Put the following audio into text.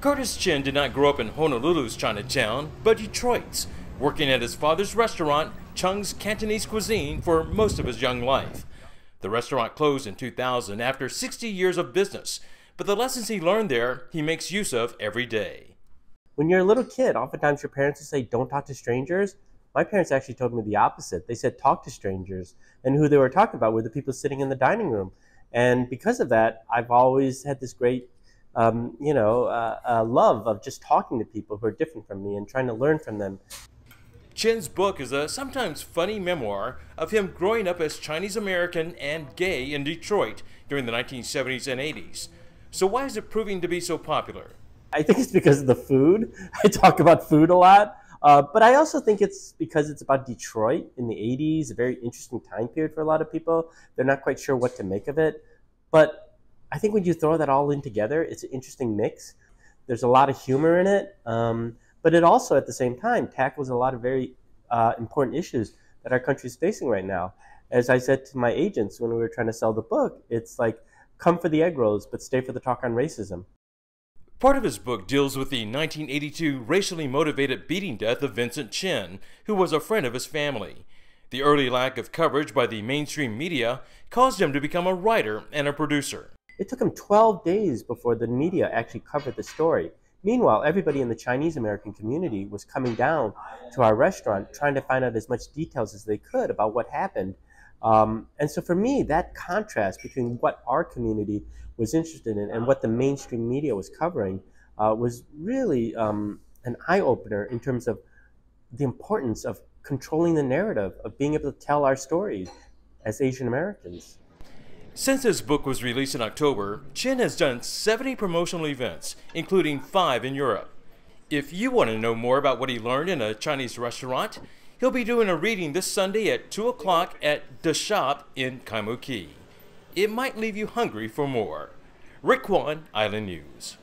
Curtis Chin did not grow up in Honolulu's Chinatown, but Detroit's, working at his father's restaurant, Chung's Cantonese Cuisine, for most of his young life. The restaurant closed in 2000 after 60 years of business, but the lessons he learned there he makes use of every day. When you're a little kid, oftentimes your parents will say, Don't talk to strangers. My parents actually told me the opposite. They said, Talk to strangers. And who they were talking about were the people sitting in the dining room. And because of that, I've always had this great um, you know, uh, uh, love of just talking to people who are different from me and trying to learn from them. Chin's book is a sometimes funny memoir of him growing up as Chinese American and gay in Detroit during the 1970s and 80s. So, why is it proving to be so popular? I think it's because of the food. I talk about food a lot. Uh, but I also think it's because it's about Detroit in the 80s, a very interesting time period for a lot of people. They're not quite sure what to make of it. But I think when you throw that all in together, it's an interesting mix. There's a lot of humor in it, um, but it also, at the same time, tackles a lot of very uh, important issues that our country is facing right now. As I said to my agents when we were trying to sell the book, it's like, come for the egg rolls, but stay for the talk on racism. Part of his book deals with the 1982 racially motivated beating death of Vincent Chin, who was a friend of his family. The early lack of coverage by the mainstream media caused him to become a writer and a producer. It took him 12 days before the media actually covered the story. Meanwhile, everybody in the Chinese American community was coming down to our restaurant trying to find out as much details as they could about what happened. Um, and so for me, that contrast between what our community was interested in and what the mainstream media was covering uh, was really um, an eye opener in terms of the importance of controlling the narrative, of being able to tell our stories as Asian Americans. Since his book was released in October, Chin has done 70 promotional events, including five in Europe. If you want to know more about what he learned in a Chinese restaurant, he'll be doing a reading this Sunday at 2 o'clock at The Shop in Kaimuki. It might leave you hungry for more. Rick Quan, Island News.